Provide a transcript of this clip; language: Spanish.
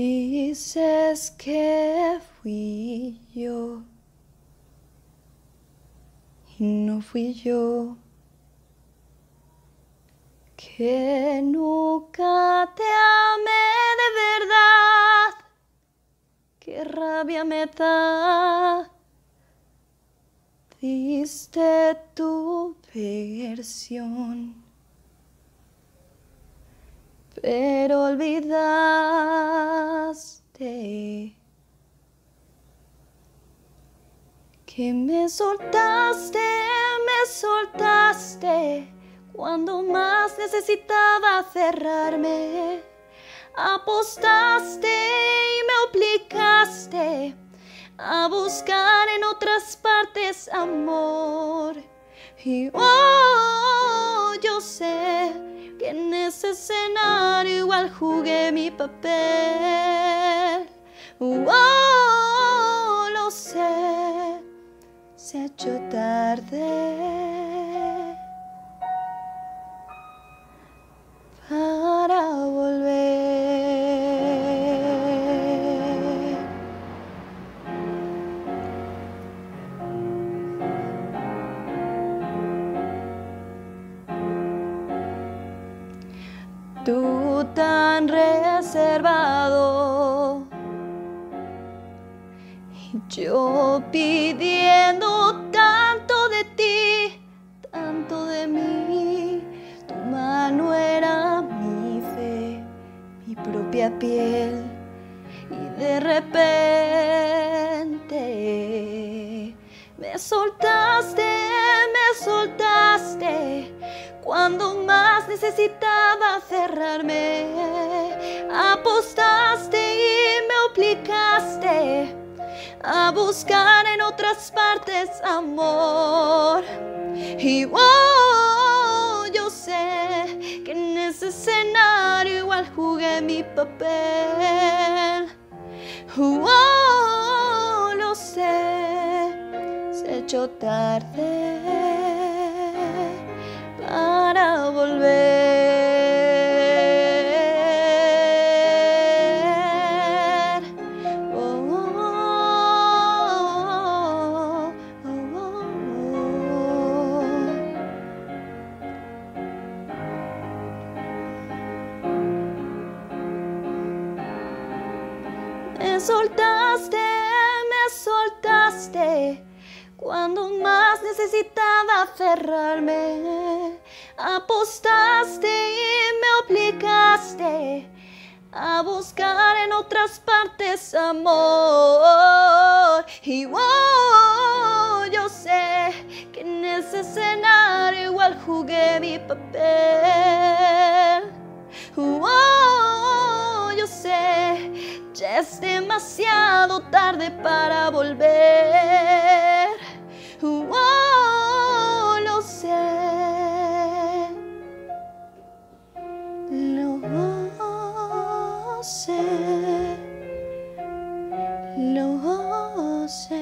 Dices que fui yo y no fui yo. Que nunca te amé de verdad. Qué rabia me da. Diste tu versión pero olvidaste que me soltaste, me soltaste cuando más necesitaba cerrarme. Apostaste y me obligaste a buscar en otras partes amor. Y oh, yo sé que en ese escenario igual jugué mi papel. Oh, lo sé, se ha tarde para volver. Tú tan reservado y yo pidiendo piel y de repente me soltaste, me soltaste cuando más necesitaba cerrarme. Apostaste y me obligaste a buscar en otras partes amor. Y oh, yo sé que en ese escenario igual jugué mi papel. Oh, lo sé, se hecho tarde para volver. Soltaste, me soltaste cuando más necesitaba aferrarme. Apostaste y me obligaste a buscar en otras partes amor. Y oh, yo sé que en ese escenario igual jugué mi papel. Oh, yo sé, ya es demasiado tarde para volver. Oh, lo sé. Lo sé. Lo sé.